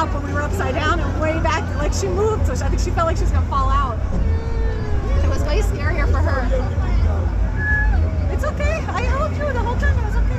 up when we were upside down and way back. Like she moved, so I think she felt like she was gonna fall out. It was way scarier for her. It's okay. I held you the whole time. It was okay.